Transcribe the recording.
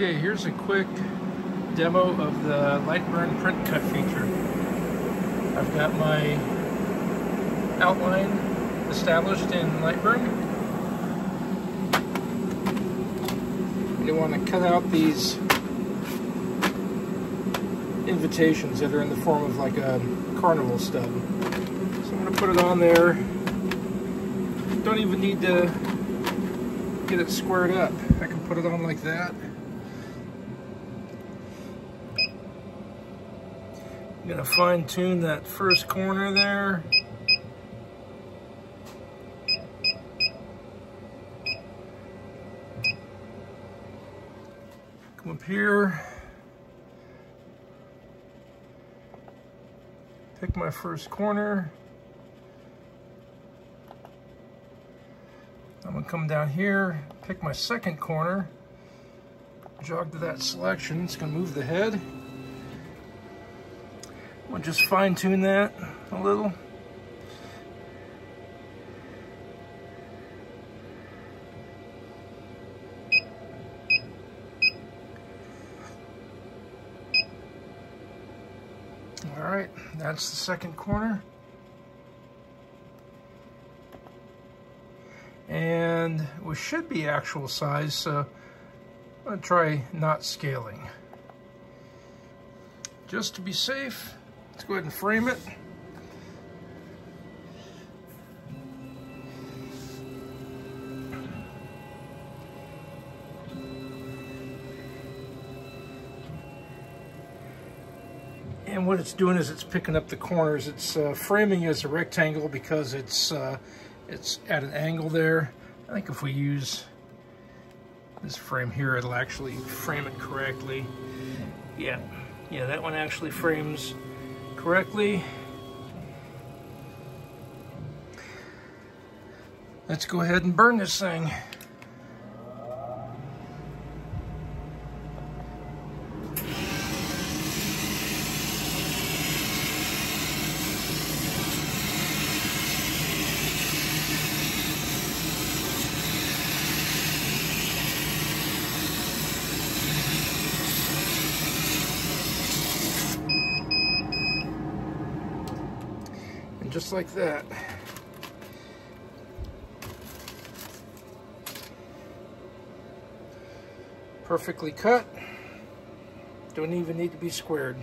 Okay, here's a quick demo of the LightBurn print cut feature. I've got my outline established in LightBurn. You want to cut out these invitations that are in the form of like a carnival stub. So I'm going to put it on there. Don't even need to get it squared up. I can put it on like that. Gonna fine tune that first corner there. Come up here. Pick my first corner. I'm gonna come down here, pick my second corner, jog to that selection. It's gonna move the head. We'll just fine tune that a little. All right, that's the second corner. And we should be actual size, so I'm gonna try not scaling. Just to be safe, Let's go ahead and frame it. And what it's doing is it's picking up the corners. It's uh, framing as a rectangle because it's uh, it's at an angle there. I think if we use this frame here, it'll actually frame it correctly. Yeah, yeah, that one actually frames correctly. Let's go ahead and burn this thing. Just like that. Perfectly cut. Don't even need to be squared.